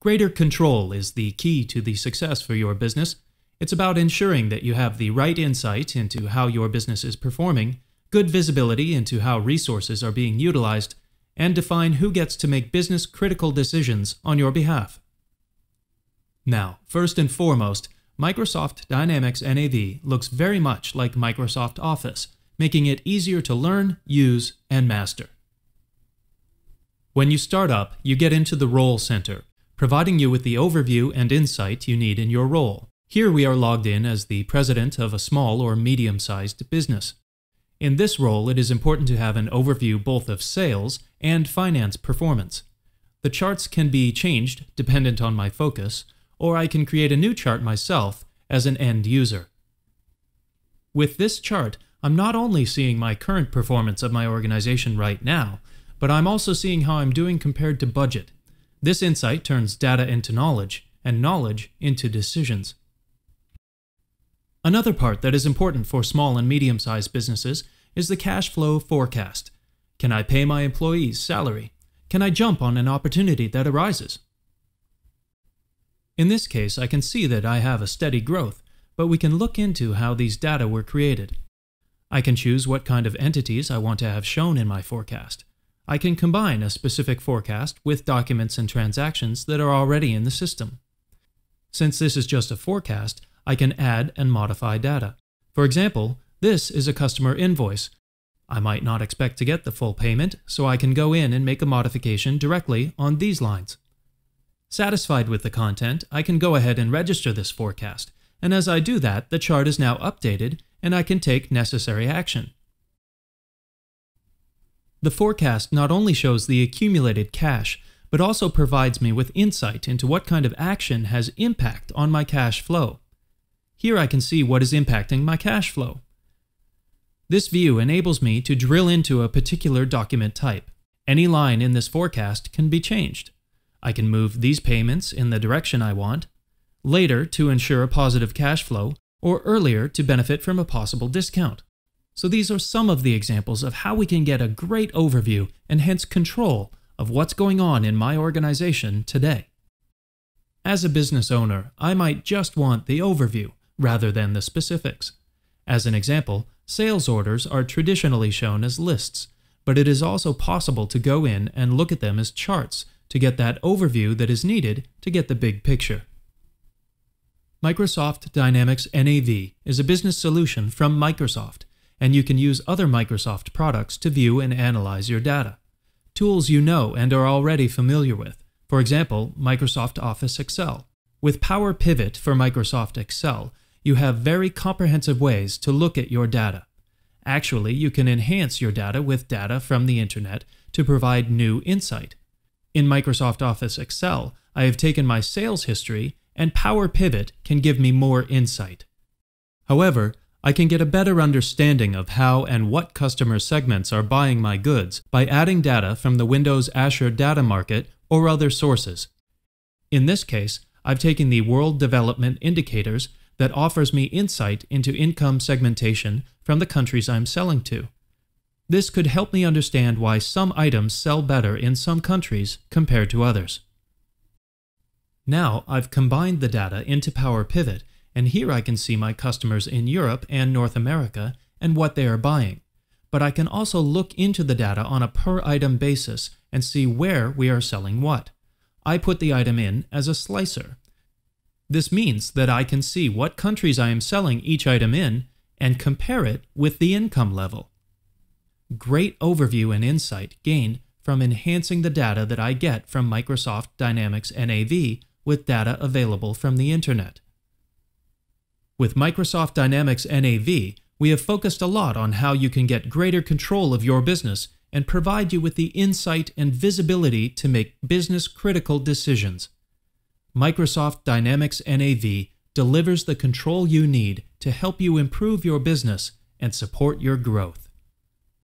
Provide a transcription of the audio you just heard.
Greater control is the key to the success for your business. It's about ensuring that you have the right insight into how your business is performing, good visibility into how resources are being utilized, and define who gets to make business critical decisions on your behalf. Now, first and foremost, Microsoft Dynamics NAV looks very much like Microsoft Office, making it easier to learn, use, and master. When you start up, you get into the Role Center, providing you with the overview and insight you need in your role. Here we are logged in as the president of a small or medium sized business. In this role, it is important to have an overview both of sales and finance performance. The charts can be changed dependent on my focus, or I can create a new chart myself as an end user. With this chart, I'm not only seeing my current performance of my organization right now, but I'm also seeing how I'm doing compared to budget. This insight turns data into knowledge, and knowledge into decisions. Another part that is important for small and medium sized businesses is the cash flow forecast. Can I pay my employees' salary? Can I jump on an opportunity that arises? In this case, I can see that I have a steady growth, but we can look into how these data were created. I can choose what kind of entities I want to have shown in my forecast. I can combine a specific forecast with documents and transactions that are already in the system. Since this is just a forecast, I can add and modify data. For example, this is a customer invoice. I might not expect to get the full payment, so I can go in and make a modification directly on these lines. Satisfied with the content, I can go ahead and register this forecast, and as I do that, the chart is now updated and I can take necessary action. The forecast not only shows the accumulated cash, but also provides me with insight into what kind of action has impact on my cash flow. Here I can see what is impacting my cash flow. This view enables me to drill into a particular document type. Any line in this forecast can be changed. I can move these payments in the direction I want, later to ensure a positive cash flow, or earlier to benefit from a possible discount. So these are some of the examples of how we can get a great overview and hence control of what's going on in my organization today. As a business owner, I might just want the overview, rather than the specifics. As an example, sales orders are traditionally shown as lists, but it is also possible to go in and look at them as charts to get that overview that is needed to get the big picture. Microsoft Dynamics NAV is a business solution from Microsoft, and you can use other Microsoft products to view and analyze your data. Tools you know and are already familiar with, for example, Microsoft Office Excel. With Power Pivot for Microsoft Excel, you have very comprehensive ways to look at your data. Actually, you can enhance your data with data from the internet to provide new insight. In Microsoft Office Excel, I have taken my sales history, and Power Pivot can give me more insight. However, I can get a better understanding of how and what customer segments are buying my goods by adding data from the Windows Azure Data Market or other sources. In this case, I've taken the World Development Indicators that offers me insight into income segmentation from the countries I'm selling to. This could help me understand why some items sell better in some countries compared to others. Now I've combined the data into Power Pivot, and here I can see my customers in Europe and North America and what they are buying. But I can also look into the data on a per item basis and see where we are selling what. I put the item in as a slicer, this means that I can see what countries I am selling each item in and compare it with the income level. Great overview and insight gained from enhancing the data that I get from Microsoft Dynamics NAV with data available from the Internet. With Microsoft Dynamics NAV, we have focused a lot on how you can get greater control of your business and provide you with the insight and visibility to make business critical decisions. Microsoft Dynamics NAV delivers the control you need to help you improve your business and support your growth.